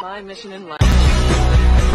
My mission in life.